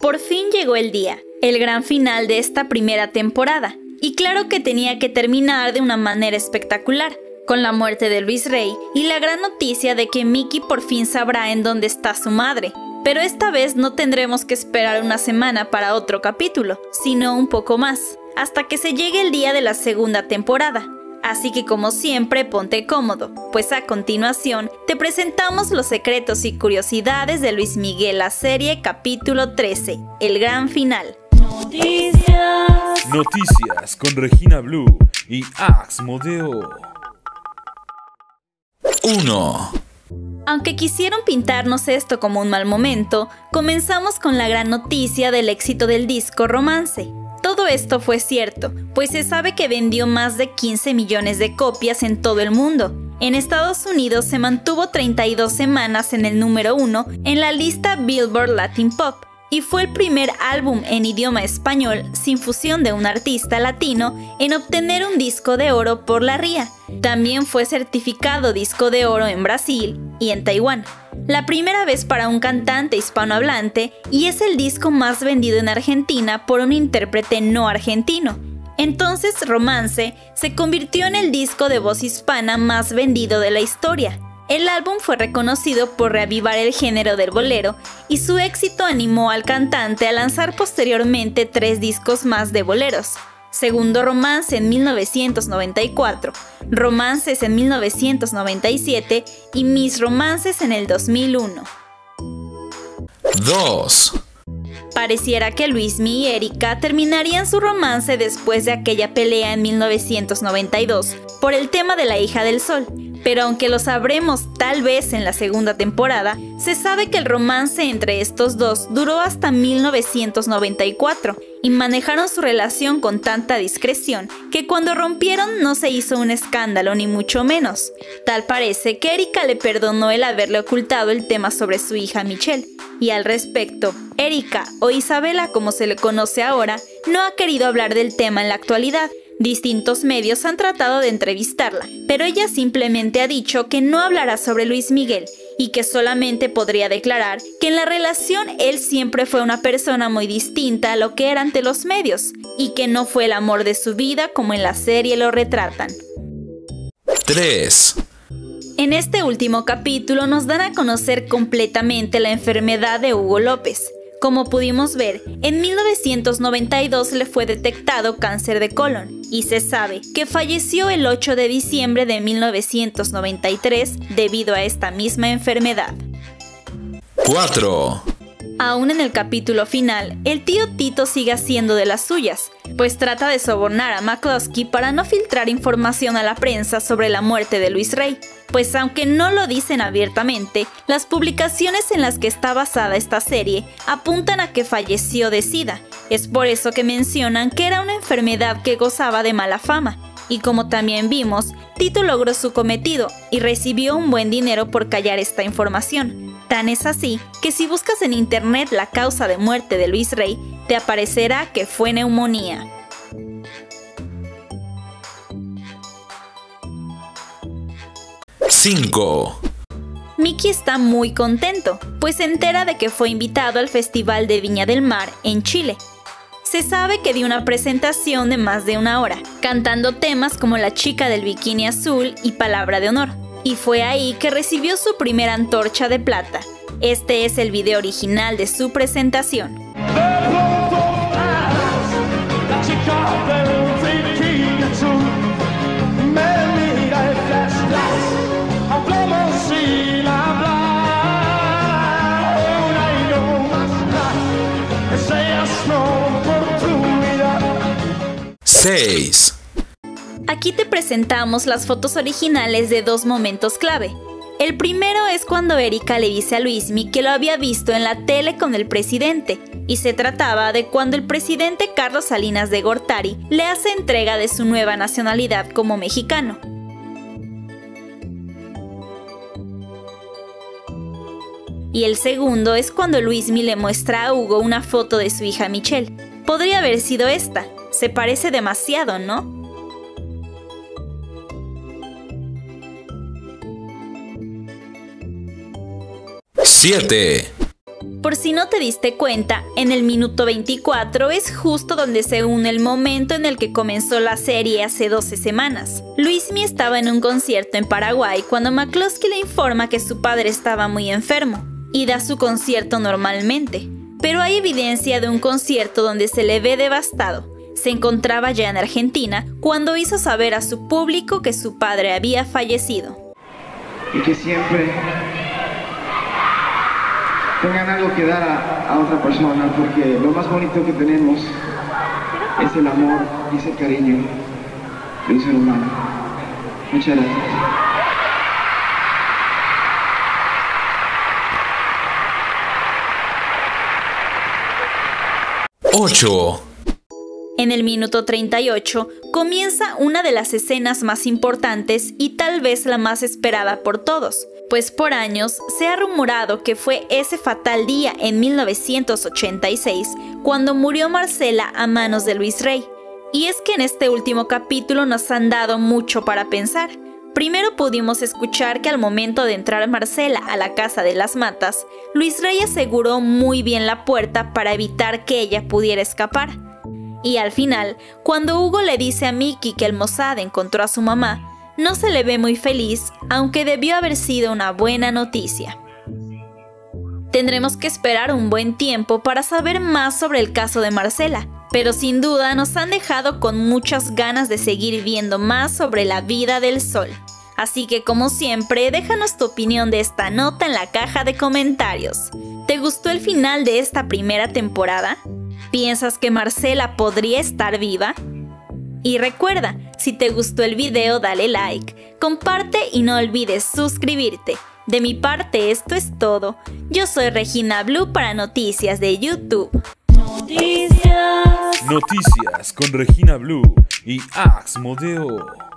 Por fin llegó el día, el gran final de esta primera temporada, y claro que tenía que terminar de una manera espectacular, con la muerte de Luis Rey y la gran noticia de que Mickey por fin sabrá en dónde está su madre. Pero esta vez no tendremos que esperar una semana para otro capítulo, sino un poco más, hasta que se llegue el día de la segunda temporada. Así que como siempre ponte cómodo, pues a continuación te presentamos los secretos y curiosidades de Luis Miguel la serie capítulo 13, el gran final. Noticias. Noticias con Regina Blue y Ax Modeo. 1. Aunque quisieron pintarnos esto como un mal momento, comenzamos con la gran noticia del éxito del disco Romance. Todo esto fue cierto, pues se sabe que vendió más de 15 millones de copias en todo el mundo. En Estados Unidos se mantuvo 32 semanas en el número 1 en la lista Billboard Latin Pop y fue el primer álbum en idioma español sin fusión de un artista latino en obtener un disco de oro por la RIA. También fue certificado disco de oro en Brasil y en Taiwán. La primera vez para un cantante hispanohablante y es el disco más vendido en Argentina por un intérprete no argentino. Entonces Romance se convirtió en el disco de voz hispana más vendido de la historia. El álbum fue reconocido por reavivar el género del bolero y su éxito animó al cantante a lanzar posteriormente tres discos más de boleros. Segundo Romance en 1994, Romances en 1997 y Mis Romances en el 2001. 2. Pareciera que Luismi y Erika terminarían su romance después de aquella pelea en 1992 por el tema de la hija del sol, pero aunque lo sabremos tal vez en la segunda temporada, se sabe que el romance entre estos dos duró hasta 1994 y manejaron su relación con tanta discreción que cuando rompieron no se hizo un escándalo ni mucho menos. Tal parece que Erika le perdonó el haberle ocultado el tema sobre su hija Michelle. Y al respecto, Erika o Isabela como se le conoce ahora, no ha querido hablar del tema en la actualidad, Distintos medios han tratado de entrevistarla, pero ella simplemente ha dicho que no hablará sobre Luis Miguel y que solamente podría declarar que en la relación él siempre fue una persona muy distinta a lo que era ante los medios y que no fue el amor de su vida como en la serie lo retratan. 3. En este último capítulo nos dan a conocer completamente la enfermedad de Hugo López. Como pudimos ver, en 1992 le fue detectado cáncer de colon y se sabe que falleció el 8 de diciembre de 1993 debido a esta misma enfermedad. 4. Aún en el capítulo final, el tío Tito sigue haciendo de las suyas, pues trata de sobornar a McCloskey para no filtrar información a la prensa sobre la muerte de Luis Rey, pues aunque no lo dicen abiertamente, las publicaciones en las que está basada esta serie apuntan a que falleció de SIDA. Es por eso que mencionan que era una enfermedad que gozaba de mala fama. Y como también vimos, Tito logró su cometido y recibió un buen dinero por callar esta información. Tan es así que si buscas en internet la causa de muerte de Luis Rey, te aparecerá que fue neumonía. 5. Mickey está muy contento, pues se entera de que fue invitado al Festival de Viña del Mar en Chile. Se sabe que dio una presentación de más de una hora, cantando temas como La chica del bikini azul y Palabra de honor, y fue ahí que recibió su primera antorcha de plata. Este es el video original de su presentación. Aquí te presentamos las fotos originales de dos momentos clave. El primero es cuando Erika le dice a Luismi que lo había visto en la tele con el presidente, y se trataba de cuando el presidente Carlos Salinas de Gortari le hace entrega de su nueva nacionalidad como mexicano. Y el segundo es cuando Luismi le muestra a Hugo una foto de su hija Michelle. Podría haber sido esta, se parece demasiado, ¿no? ¡Siete! Por si no te diste cuenta, en el minuto 24 es justo donde se une el momento en el que comenzó la serie hace 12 semanas. Luismi estaba en un concierto en Paraguay cuando McCloskey le informa que su padre estaba muy enfermo y da su concierto normalmente. Pero hay evidencia de un concierto donde se le ve devastado. Se encontraba ya en Argentina cuando hizo saber a su público que su padre había fallecido. Y que siempre tengan algo que dar a, otra persona, porque lo más bonito que tenemos es el amor y ese cariño de un ser humano. Muchas gracias. 8 en el minuto 38 comienza una de las escenas más importantes y tal vez la más esperada por todos, pues por años se ha rumorado que fue ese fatal día en 1986 cuando murió Marcela a manos de Luis Rey. Y es que en este último capítulo nos han dado mucho para pensar. Primero pudimos escuchar que al momento de entrar Marcela a la casa de las matas, Luis Rey aseguró muy bien la puerta para evitar que ella pudiera escapar. Y al final, cuando Hugo le dice a Mickey que el Mossad encontró a su mamá, no se le ve muy feliz, aunque debió haber sido una buena noticia. Tendremos que esperar un buen tiempo para saber más sobre el caso de Marcela, pero sin duda nos han dejado con muchas ganas de seguir viendo más sobre la vida del sol. Así que como siempre, déjanos tu opinión de esta nota en la caja de comentarios. ¿Te gustó el final de esta primera temporada? ¿Piensas que Marcela podría estar viva? Y recuerda, si te gustó el video dale like, comparte y no olvides suscribirte. De mi parte esto es todo. Yo soy Regina Blue para Noticias de YouTube. Noticias. Noticias con Regina Blue y Ax Modeo.